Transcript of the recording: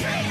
Take